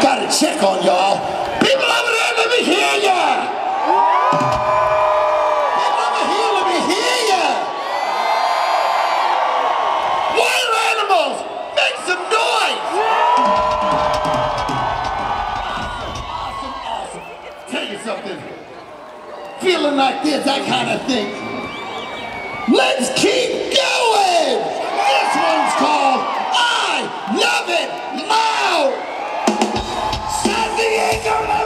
Gotta check on y'all. People over there, let me hear ya. People over here, let me hear ya. Wild animals, make some noise. Awesome, awesome, awesome. Tell you something. Feeling like this, that kind of thing. Let's keep going. This one's called I Love It San Diego